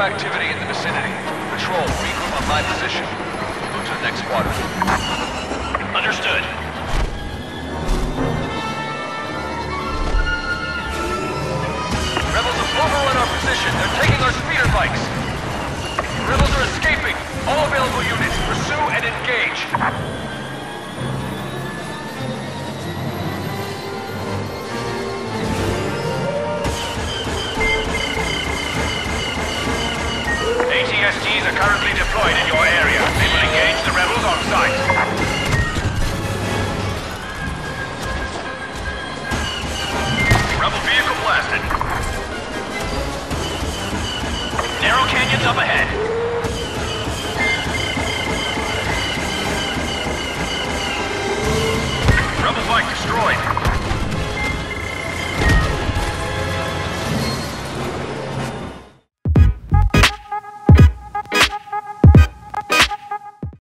activity in the vicinity. Patrol, regroup on my position. Move to the next quadrant. Understood. Rebels have overrun our position. They're taking our speeder bikes. Rebels are escaping. All available units, pursue and engage. AT-STs are currently deployed in your area. They will engage the rebels on sight. Rebel vehicle blasted. Narrow canyons up ahead.